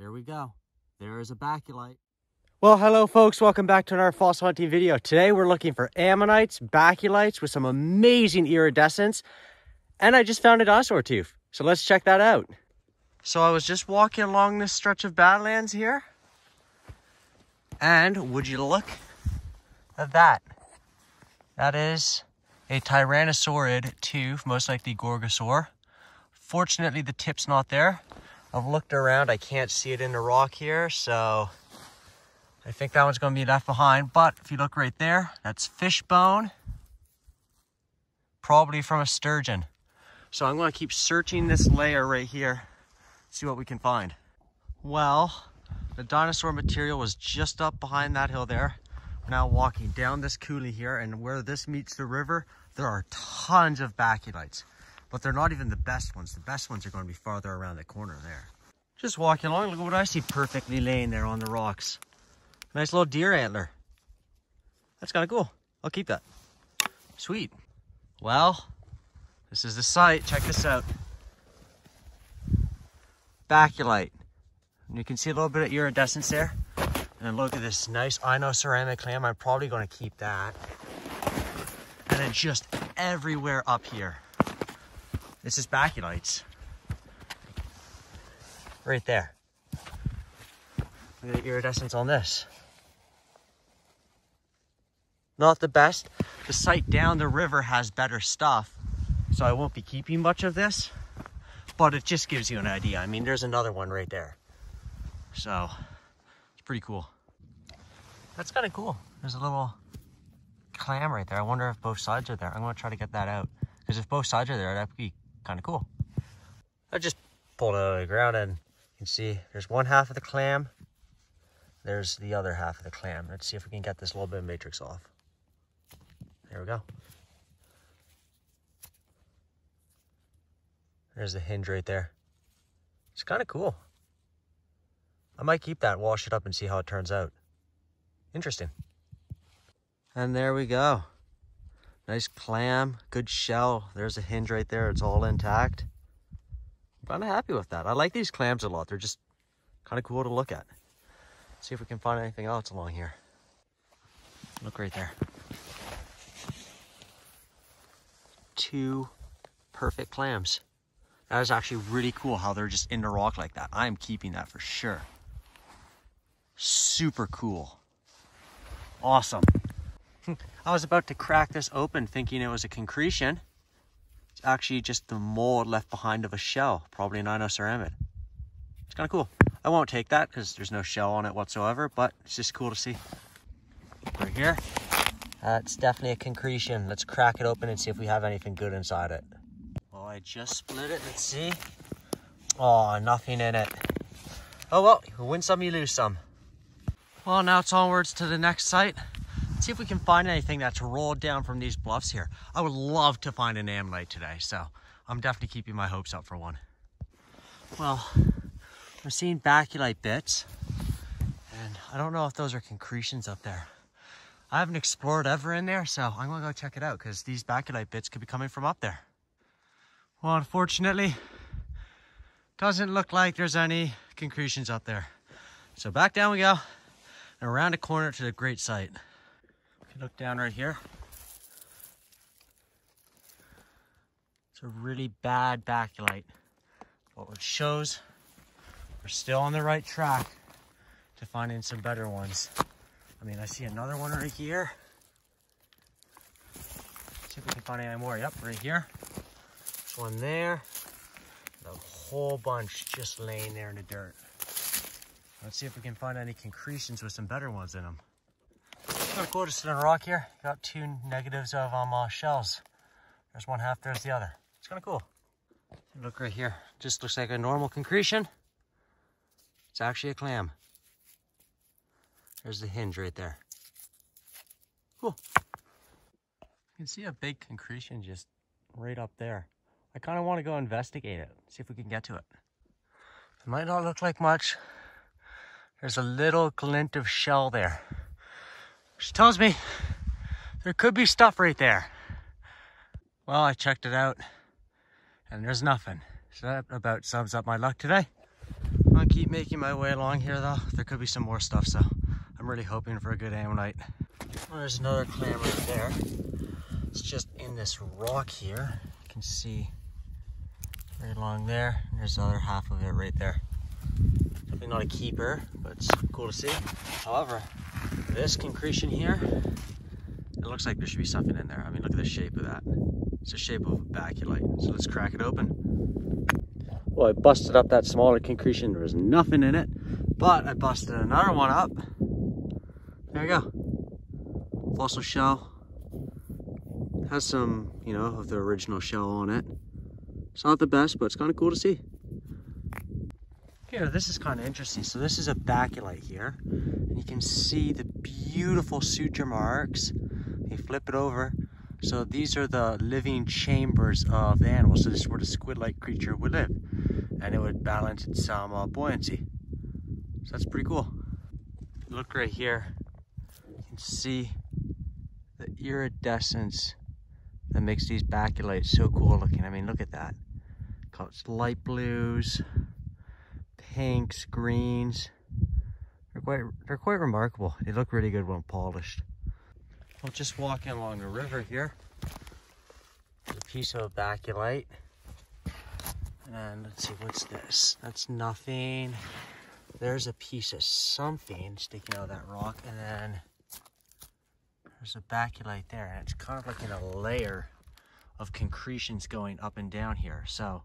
There we go. There is a baculite. Well, hello folks, welcome back to another fossil hunting video. Today we're looking for ammonites, baculites with some amazing iridescence, and I just found a dinosaur tooth. So let's check that out. So I was just walking along this stretch of Badlands here, and would you look at that? That is a Tyrannosaurid tooth, most likely Gorgosaur. Fortunately, the tip's not there. I've looked around, I can't see it in the rock here, so I think that one's going to be left behind. But if you look right there, that's fish bone. Probably from a sturgeon. So I'm going to keep searching this layer right here. See what we can find. Well, the dinosaur material was just up behind that hill there. We're now walking down this coulee here and where this meets the river, there are tons of baculites. But they're not even the best ones. The best ones are going to be farther around the corner there. Just walking along, look what I see perfectly laying there on the rocks. Nice little deer antler. That's kind of cool. I'll keep that. Sweet. Well, this is the site. Check this out. Baculite. And you can see a little bit of iridescence there. And look at this nice inoceramid clam. I'm probably going to keep that. And then just everywhere up here. This is baculites. Right there. Look at the iridescence on this. Not the best. The site down the river has better stuff, so I won't be keeping much of this, but it just gives you an idea. I mean, there's another one right there. So, it's pretty cool. That's kind of cool. There's a little clam right there. I wonder if both sides are there. I'm gonna try to get that out. Because if both sides are there, that'd be kind of cool. I just pulled out of the ground and you can see there's one half of the clam there's the other half of the clam. Let's see if we can get this little bit of matrix off. There we go. There's the hinge right there. It's kind of cool. I might keep that, wash it up and see how it turns out. Interesting. And there we go. Nice clam, good shell. There's a hinge right there. It's all intact. I'm kind of happy with that. I like these clams a lot. They're just kind of cool to look at. See if we can find anything else along here. Look right there. Two perfect clams. That is actually really cool how they're just in the rock like that. I'm keeping that for sure. Super cool. Awesome. I was about to crack this open thinking it was a concretion. It's actually just the mold left behind of a shell, probably an inoceramid. It's kind of cool. I won't take that because there's no shell on it whatsoever, but it's just cool to see. Right here, that's definitely a concretion. Let's crack it open and see if we have anything good inside it. Oh, I just split it. Let's see. Oh, nothing in it. Oh, well, you win some, you lose some. Well, now it's onwards to the next site. See if we can find anything that's rolled down from these bluffs here. I would love to find an ammonite today, so I'm definitely keeping my hopes up for one. Well, we're seeing baculite bits, and I don't know if those are concretions up there. I haven't explored ever in there, so I'm gonna go check it out because these baculite bits could be coming from up there. Well, unfortunately, doesn't look like there's any concretions up there. So back down we go, and around the corner to the great site. If you look down right here, it's a really bad baculite. What it shows we're still on the right track to finding some better ones. I mean, I see another one right here. See if we can find any more. Yep, right here. One there. A whole bunch just laying there in the dirt. Let's see if we can find any concretions with some better ones in them. Of cool, just on a rock here. Got two negatives of um, uh, shells. There's one half, there's the other. It's kind of cool. Look right here. Just looks like a normal concretion. It's actually a clam. There's the hinge right there. Cool. You can see a big concretion just right up there. I kind of want to go investigate it, see if we can get to it. It might not look like much. There's a little glint of shell there, which tells me there could be stuff right there. Well, I checked it out and there's nothing. So that about sums up my luck today. I'll keep making my way along here though. There could be some more stuff, so I'm really hoping for a good ammonite. Well, there's another clam right there. It's just in this rock here. You can see right along there. And there's the other half of it right there. Definitely not a keeper, but it's cool to see. However, this concretion here, it looks like there should be something in there. I mean, look at the shape of that. It's the shape of a baculite. So let's crack it open. Well, I busted up that smaller concretion. There was nothing in it, but I busted another one up. There we go. Fossil shell. Has some, you know, of the original shell on it. It's not the best, but it's kind of cool to see. Here, this is kind of interesting. So this is a baculite here, and you can see the beautiful suture marks. You flip it over. So these are the living chambers of the animal. So this is where the squid-like creature would live, and it would balance its um, uh, buoyancy. So that's pretty cool. Look right here. You can see the iridescence that makes these baculites so cool looking. I mean, look at that. It's light blues, pinks, greens. They're quite, they're quite remarkable. They look really good when polished. Well, just walking along the river here. a piece of baculite. And let's see, what's this? That's nothing. There's a piece of something sticking out of that rock. And then there's a baculite there. And it's kind of like in a layer of concretions going up and down here. So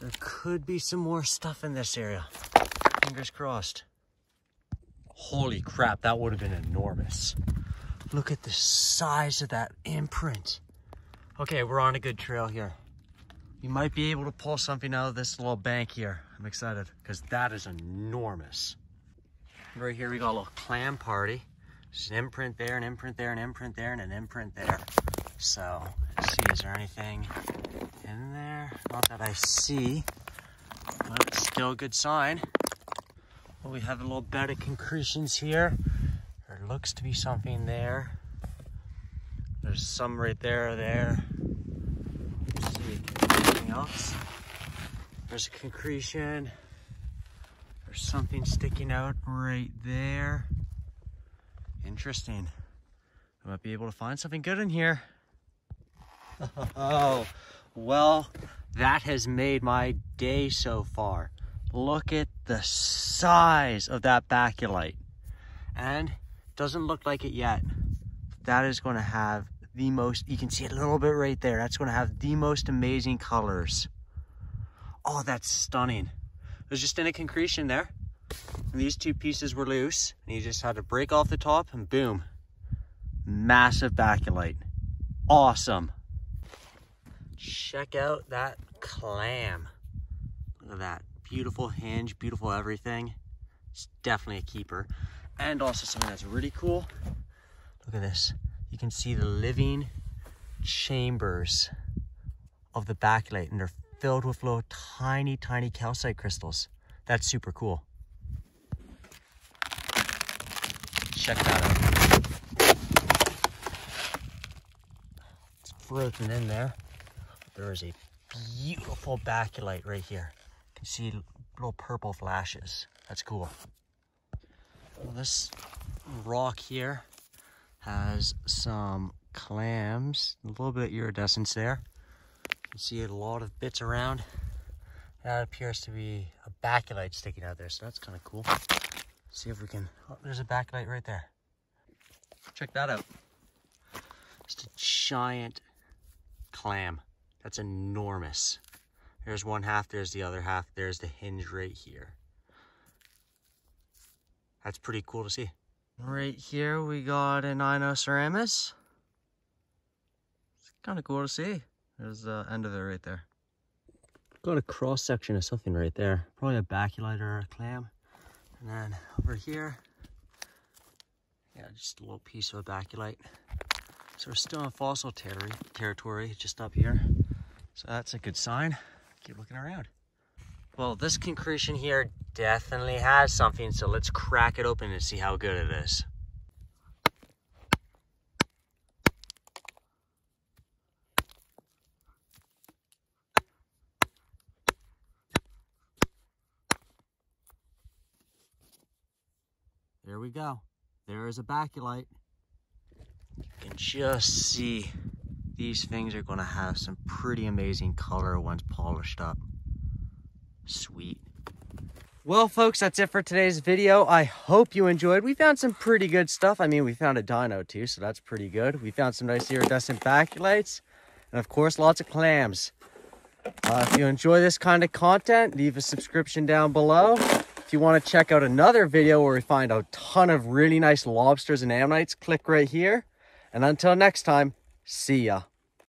there could be some more stuff in this area. Fingers crossed. Holy crap, that would have been enormous. Look at the size of that imprint. Okay, we're on a good trail here. You might be able to pull something out of this little bank here. I'm excited because that is enormous. Right here we got a little clam party. There's an imprint there, an imprint there, an imprint there, and an imprint there. So, let's see, is there anything in there? Not that I see, but still a good sign. Well, we have a little bed of concretions here. There looks to be something there. There's some right there, there. Let's see, anything else? There's a concretion. There's something sticking out right there. Interesting. I might be able to find something good in here. Oh, well, that has made my day so far. Look at the size of that baculite. And doesn't look like it yet. That is going to have the most, you can see a little bit right there. That's going to have the most amazing colors. Oh, that's stunning. There's just in a concretion there. And these two pieces were loose. And you just had to break off the top and boom. Massive baculite. Awesome. Check out that clam. Look at that. Beautiful hinge, beautiful everything. It's definitely a keeper. And also something that's really cool. Look at this. You can see the living chambers of the baculite and they're filled with little tiny, tiny calcite crystals. That's super cool. Check that out. It's frozen in there. There is a beautiful baculite right here. See little purple flashes. That's cool. Well, this rock here has some clams, a little bit of iridescence there. You can see a lot of bits around. That appears to be a baculite sticking out there, so that's kind of cool. see if we can, oh, there's a baculite right there. Check that out. Just a giant clam. That's enormous. There's one half, there's the other half, there's the hinge right here. That's pretty cool to see. Right here we got an Inoceramus. It's kind of cool to see. There's the end of it right there. Got a cross section of something right there. Probably a baculite or a clam. And then over here, yeah, just a little piece of a baculite. So we're still in fossil territory, territory just up here. So that's a good sign keep looking around. Well, this concretion here definitely has something, so let's crack it open and see how good it is. There we go. There is a baculite. You can just see these things are gonna have some pretty amazing color once polished up. Sweet. Well, folks, that's it for today's video. I hope you enjoyed. We found some pretty good stuff. I mean, we found a dino too, so that's pretty good. We found some nice iridescent baculites, and of course, lots of clams. Uh, if you enjoy this kind of content, leave a subscription down below. If you want to check out another video where we find a ton of really nice lobsters and ammonites, click right here. And until next time, see ya.